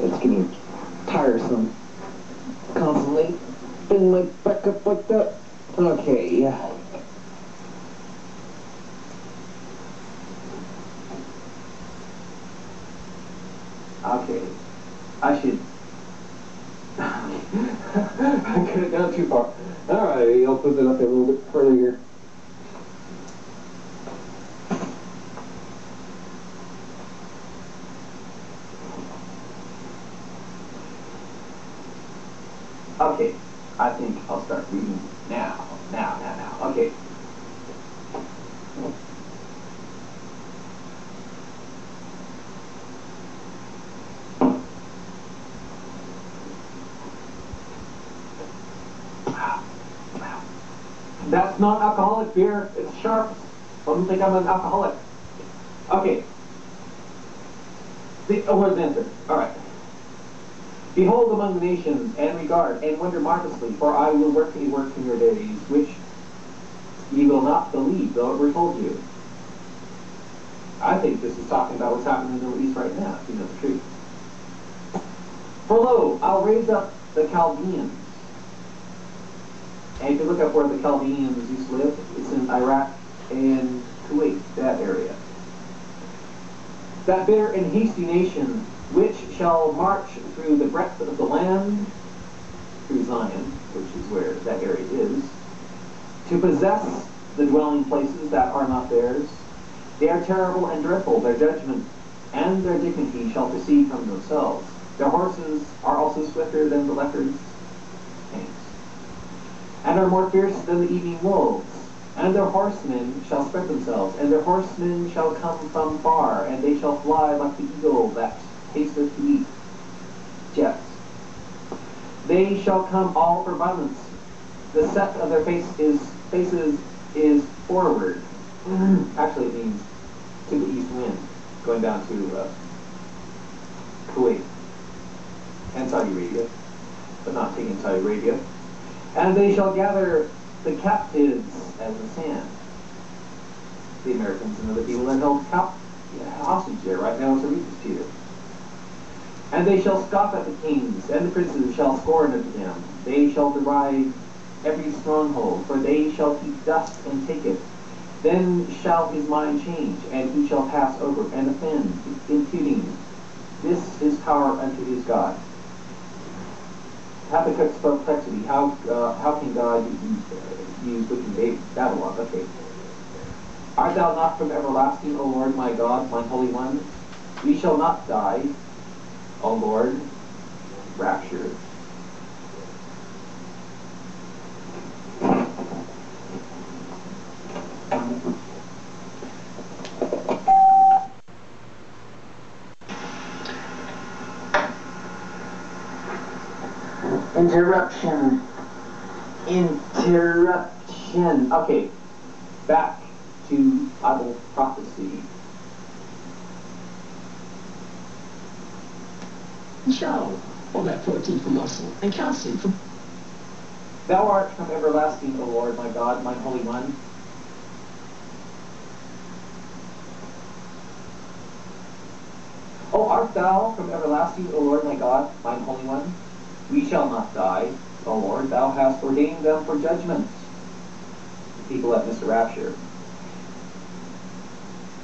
It's getting tiresome. Constantly in my back up like that. Okay. Yeah. Okay. I should. I could have gone too far. Alright, I'll put it up a little bit further here. Okay, I think I'll start reading now. Now, now, now. Okay. That's not alcoholic beer. It's sharp. Don't think I'm an alcoholic. Okay. The, oh, where's answer? All right. Behold among the nations, and regard, and wonder marvelously, for I will work a work in your days, which ye will not believe, though it were told you. I think this is talking about what's happening in the Middle East right now, if you know the truth. For lo, I'll raise up the Chaldeans. And if you look up where the Chaldeans used to live, it's in Iraq and Kuwait, that area. That bitter and hasty nation which shall march through the breadth of the land, through Zion, which is where that area is, to possess the dwelling places that are not theirs. They are terrible and dreadful. Their judgment and their dignity shall proceed from themselves. Their horses are also swifter than the leopards' and are more fierce than the evening wolves. And their horsemen shall spread themselves, and their horsemen shall come from far, and they shall fly like the eagle that hasteth to eat. Jets. They shall come all for violence. The set of their face is faces is forward. Actually, it means to the east wind, going down to uh, Kuwait and Saudi Arabia, but not taking Saudi Arabia. And they shall gather the captives as the sand. The Americans and other people that held cap hostage there right now, just to you. And they shall scoff at the kings, and the princes shall scorn unto them. They shall deride every stronghold, for they shall heap dust and take it. Then shall his mind change, and he shall pass over and offend, imputing this his power unto his God. Habakkuk's perplexity. How uh, how can God use wicked Babylon? Okay. Art thou not from everlasting, O Lord my God, my Holy One? We shall not die, O Lord, rapture. Interruption. Interruption. Okay, back to Bible prophecy. show all that protein for muscle and calcium for Thou art from everlasting, O Lord, my God, my Holy One. O art thou from everlasting, O Lord, my God, mine Holy One? We shall not die, O Lord. Thou hast ordained them for judgment. The people that miss the rapture.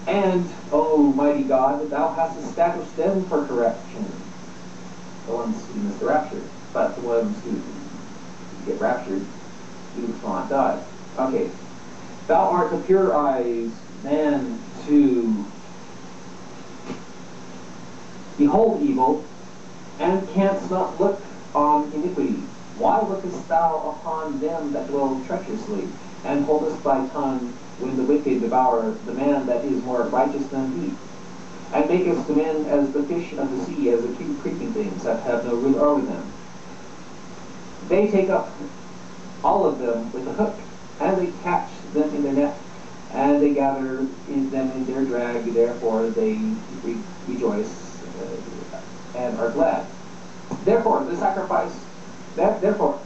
And, O mighty God, thou hast established them for correction. The ones who miss the rapture. But the ones who get raptured, you will not die. Okay. Thou art the pure eyes, man to behold evil, and canst not look on iniquity. Why lookest thou upon them that dwell treacherously, and holdest thy tongue when the wicked devour the man that is more righteous than he? And makest men as the fish of the sea, as the creeping things that have no root over them. They take up all of them with a hook, and they catch them in their net, and they gather in them in their drag, therefore they re rejoice uh, and are glad. Therefore, the sacrifice, that, therefore,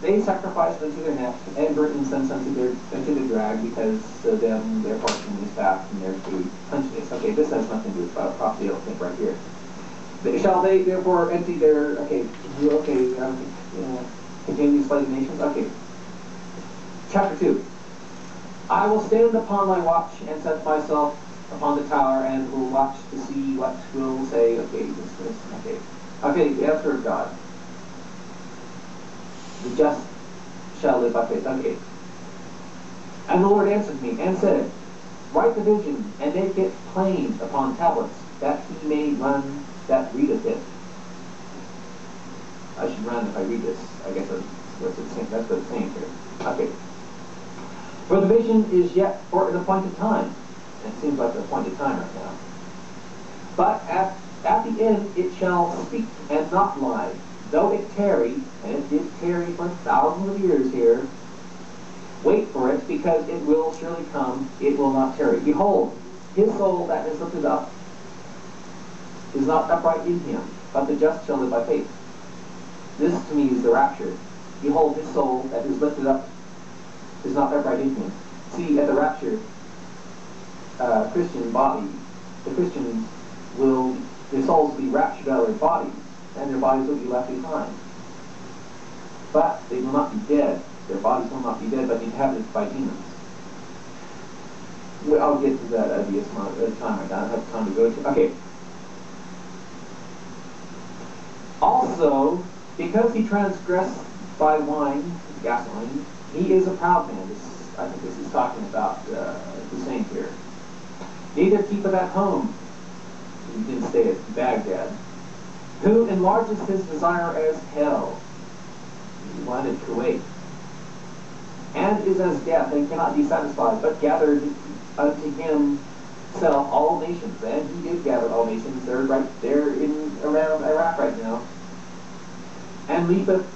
they sacrifice unto their net and burnt incense unto their unto their drag because uh, them their portion is fat and their food plenteous. Okay, this has nothing to do with prophecy, I think, right here. Shall they therefore empty their, okay, okay, um, uh, continue to slay the nations? Okay. Chapter 2. I will stand upon my watch and set myself upon the tower and will watch to see what will say, okay, this, this, okay. Okay, the answer of God. The just shall live by faith. Okay. And the Lord answered me and said, Write the vision and make it plain upon tablets, that he may run that readeth it. I should run if I read this. I guess that's what it's saying. That's here. Okay. For the vision is yet for an appointed time. It seems like an appointed time right now. But at, at the end it shall speak and not lie. Though it tarry, and it did tarry for thousands of years here, wait for it, because it will surely come, it will not tarry. Behold, his soul that is lifted up is not upright in him, but the just shall live by faith. This to me is the rapture. Behold, his soul that is lifted up is not upright in him. See, at the rapture, uh, Christian body, the Christians will, their souls will be raptured out of their bodies, and their bodies will be left behind. But they will not be dead. Their bodies will not be dead, but inhabited by demons. Well, I'll get to that idea some other time. I don't have time to go to. Okay. Also, because he transgressed by wine, gasoline, he is a proud man. This, I think this is talking about uh, the saint here. Neither keepeth at home. He didn't stay at Baghdad. Who enlarges his desire as hell. He wanted Kuwait. And is as death and cannot be satisfied, but gathered unto himself all nations. And he did gather all nations. They're right there in around Iraq right now. And leapeth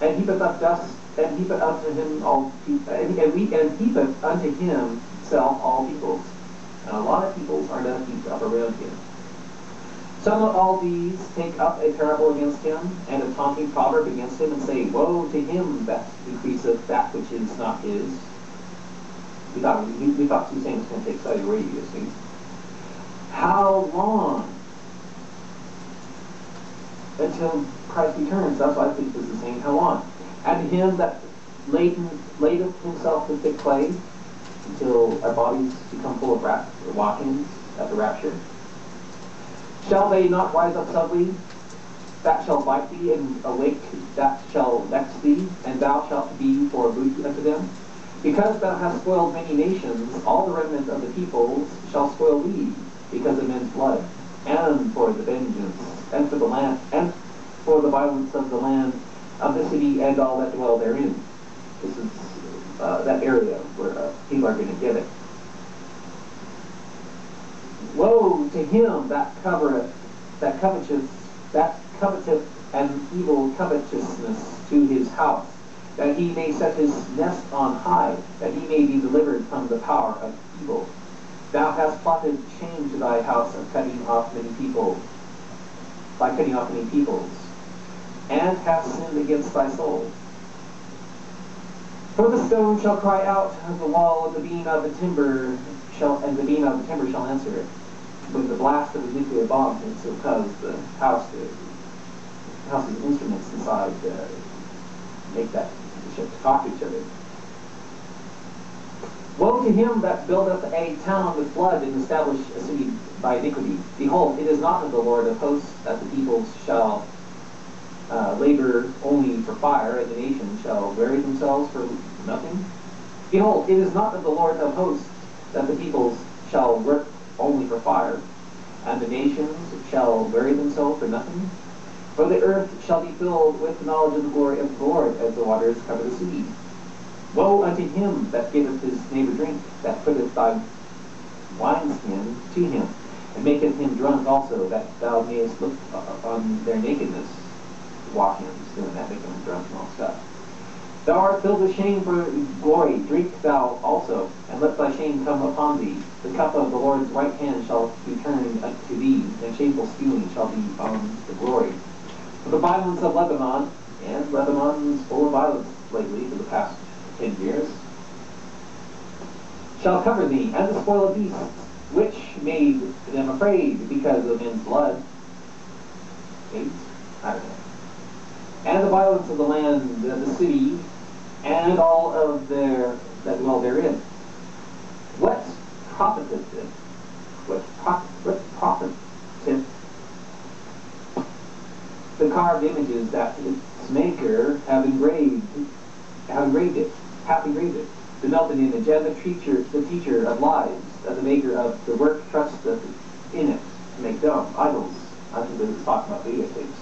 and heapeth up dust and heapeth unto him all people and, and, heapeth unto himself all peoples. And a lot of peoples are now heaped up around him. Some of all these take up a parable against him, and a taunting proverb against him, and say, Woe to him that increaseth that which is not his. We thought, we, we thought Saddam was going take Saudi. How long? Until Christ returns. That's what I think this is saying. How long? And him that laden, himself with thick clay, until our bodies become full of rap, walkings at the rapture. Shall they not rise up suddenly? That shall bite thee, and awake that shall vex thee, and thou shalt be for a booty unto them. Because thou hast spoiled many nations, all the remnant of the peoples shall spoil thee, because of men's blood, and for the vengeance, and for the land, and for the violence of the land of the city, and all that dwell therein. This is uh, that area where uh, people are going to get it. Woe to him that covereth, that covetous, that coveteth an evil covetousness to his house, that he may set his nest on high, that he may be delivered from the power of evil. Thou hast plotted shame to thy house of cutting off many people, by cutting off many peoples, and hast sinned against thy soul. For the stone shall cry out the wall, and the beam of the timber shall, and the beam of the timber shall answer it with the blast of a nuclear bomb hits, it'll cause the house to, the house's instruments inside to make that ship to talk to each other. Woe to him that buildeth a town with blood and establish a city by iniquity. Behold, it is not of the Lord of hosts that the peoples shall uh, labor only for fire, and the nations shall weary themselves for nothing. Behold, it is not of the Lord of hosts that the peoples shall work only for fire, and the nations shall weary themselves for nothing. For the earth shall be filled with the knowledge of the glory of the Lord, as the waters cover the sea. Woe unto him that giveth his neighbor drink, that putteth thy wineskin to him, and maketh him drunk also, that thou mayest look on their nakedness. Walking, doing that, making them drunk and all stuff. Thou art filled with shame for glory. Drink thou also, and let thy shame come upon thee. The cup of the Lord's right hand shall be turned unto thee, and shameful spewing shall be on the glory. For the violence of Lebanon, and Lebanon is full of violence lately for the past ten years, shall cover thee, and the spoil of beasts, which made them afraid because of men's blood. eight, I don't know. And the violence of the land, the, the city, and all of their that dwell therein. What profiteth it? What pro- what profiteth the carved images that its maker have engraved have engraved it, hath engraved it, the melted image, and the teacher the teacher of lies, that the maker of the work trusteth in it to make dumb idols. This is talking about video tapes.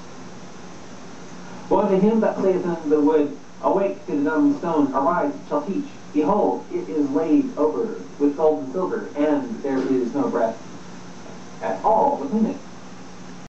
Well, unto him that saith unto the wood, Awake to the dumb stone, arise, shall teach. Behold, it is laid over with gold and silver, and there is no breath at all within it.